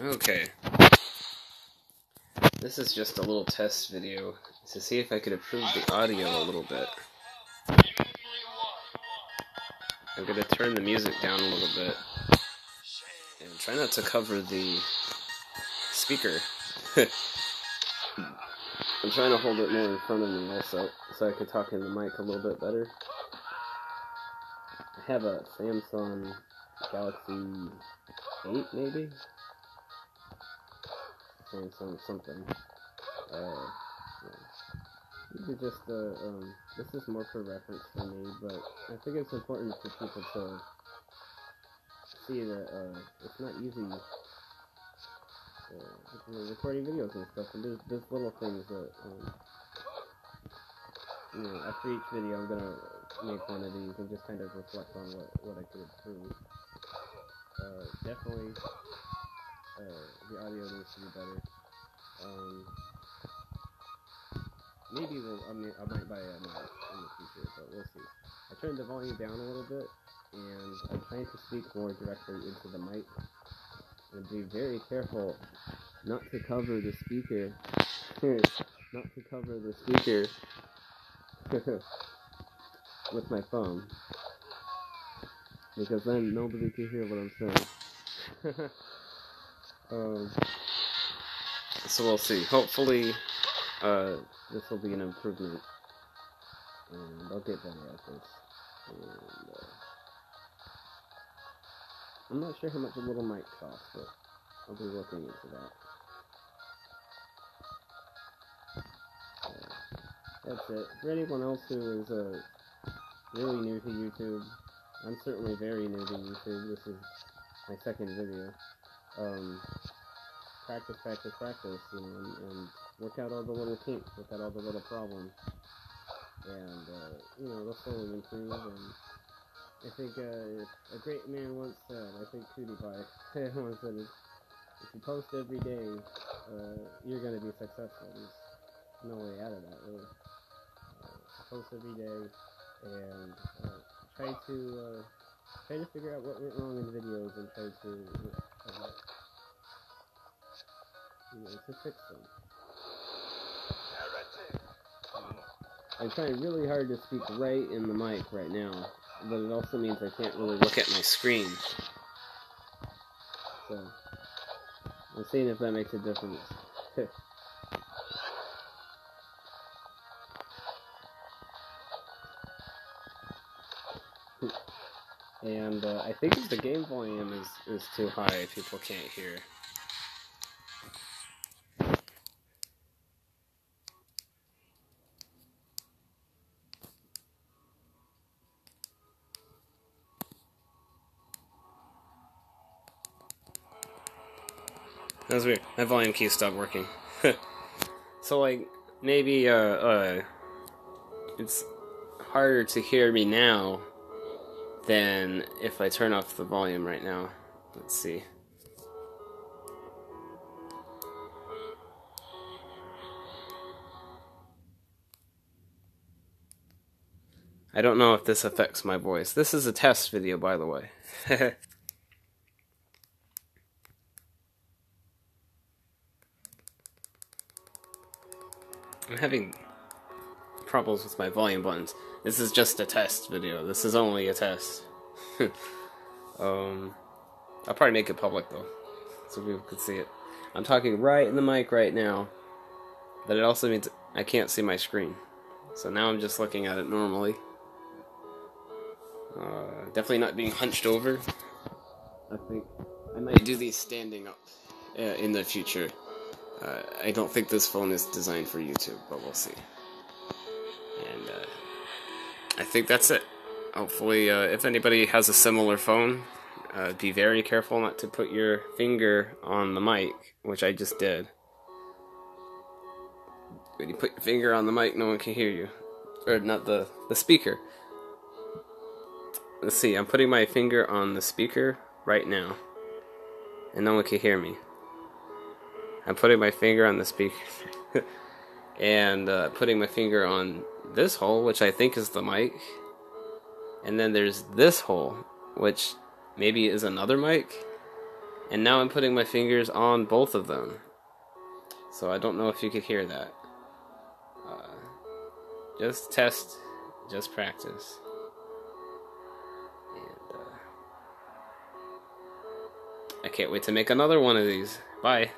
Okay. This is just a little test video to see if I could improve the audio a little bit. I'm gonna turn the music down a little bit and try not to cover the speaker. I'm trying to hold it more in front of me also so I can talk in the mic a little bit better. I have a Samsung Galaxy 8 maybe? Samsung something. Uh, just, uh, um, this is more for reference for me, but I think it's important for people to see that, uh, it's not easy, uh, recording videos and stuff, and there's, there's little things that, um, you know, after each video I'm gonna make one of these and just kind of reflect on what, what I could improve. Uh, definitely, uh, the audio needs to be better. Um, maybe we'll, I, mean, I might buy a mic in the future, but we'll see. I turned the volume down a little bit, and I'm trying to speak more directly into the mic. And be very careful not to cover the speaker. not to cover the speaker with my phone. Because then nobody can hear what I'm saying. um, so we'll see. Hopefully, uh, this will be an improvement. And I'll get better at this. And, uh, I'm not sure how much a little mic costs, but I'll be looking into that. Uh, that's it. For anyone else who is uh, really new to YouTube, I'm certainly very new to YouTube. This is my second video. Um, practice, practice, practice, you know, and, and, work out all the little kinks, work out all the little problems, and uh, you know, they'll slowly improve. And I think uh, a great man once said, I think PewDiePie once said, if you post every day, uh, you're going to be successful. There's no way out of that, really. Uh, post every day and uh, try to uh, try to figure out what went wrong in videos and try to you know, to fix them. I'm trying really hard to speak right in the mic right now, but it also means I can't really look at my screen. So, I'm seeing if that makes a difference. and uh, I think the game volume is, is too high, people can't hear. That was weird. My volume key stopped working. so, like, maybe, uh, uh, it's harder to hear me now than if I turn off the volume right now. Let's see. I don't know if this affects my voice. This is a test video, by the way. I'm having problems with my volume buttons. This is just a test video. This is only a test. um, I'll probably make it public though, so people can see it. I'm talking right in the mic right now, but it also means I can't see my screen. So now I'm just looking at it normally. Uh, definitely not being hunched over. I think I might do these standing up uh, in the future. Uh, I don't think this phone is designed for YouTube, but we'll see. And uh, I think that's it. Hopefully, uh, if anybody has a similar phone, uh, be very careful not to put your finger on the mic, which I just did. When you put your finger on the mic, no one can hear you. Or not the, the speaker. Let's see, I'm putting my finger on the speaker right now. And no one can hear me. I'm putting my finger on the speaker and uh, putting my finger on this hole, which I think is the mic. And then there's this hole, which maybe is another mic. And now I'm putting my fingers on both of them. So I don't know if you could hear that. Uh, just test, just practice. And, uh, I can't wait to make another one of these. Bye.